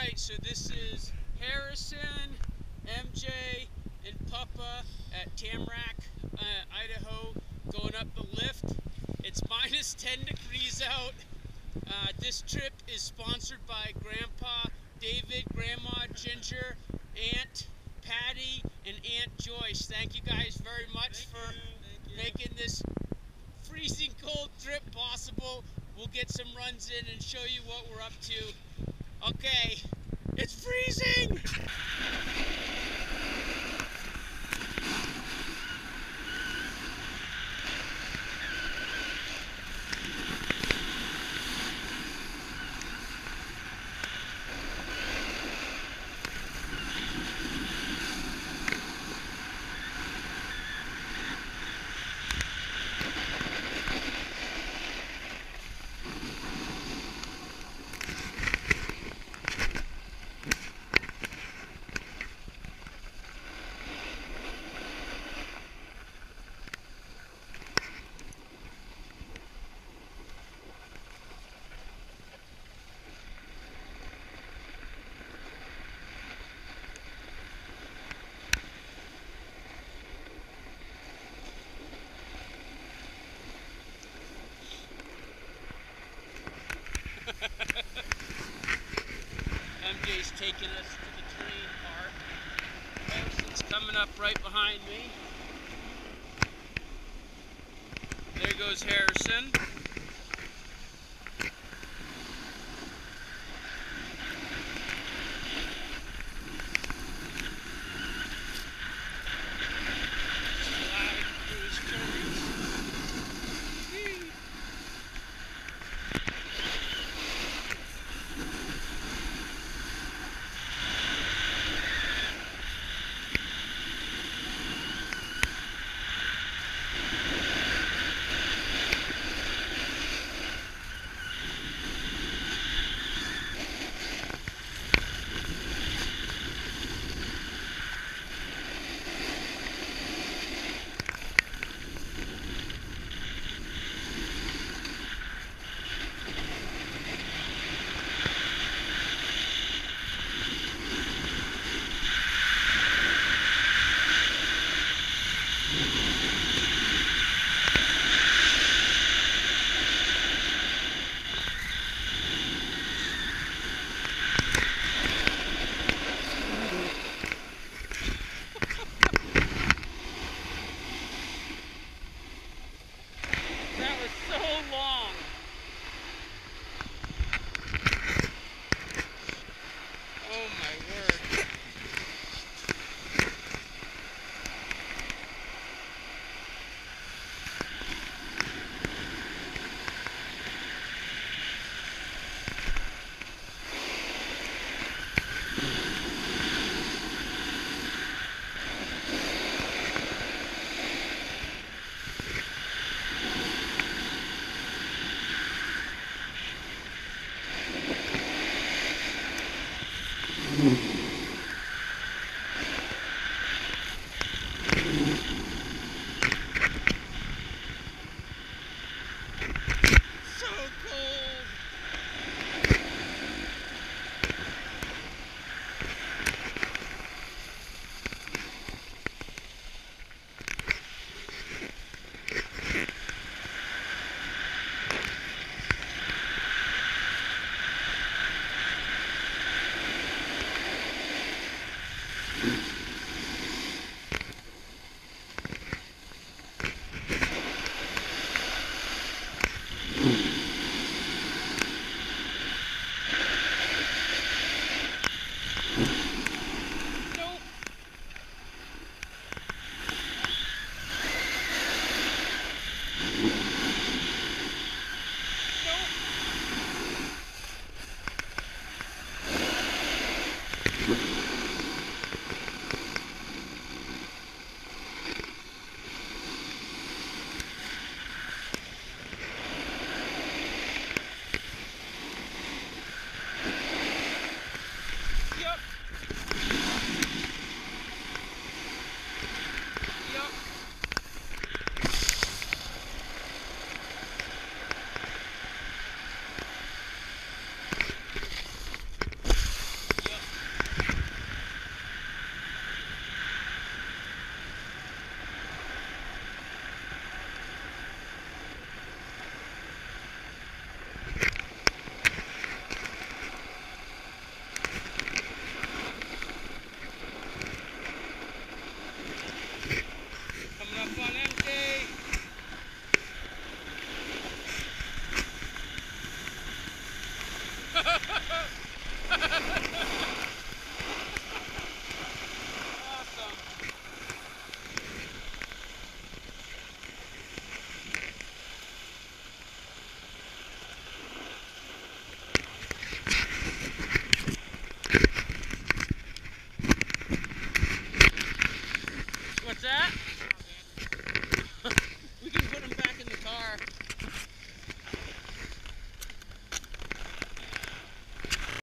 right, so this is Harrison, MJ, and Papa at Tamarack, uh, Idaho, going up the lift. It's minus 10 degrees out. Uh, this trip is sponsored by Grandpa David, Grandma Ginger, Aunt MJ's taking us to the train park. Harrison's coming up right behind me. There goes Harrison. you that.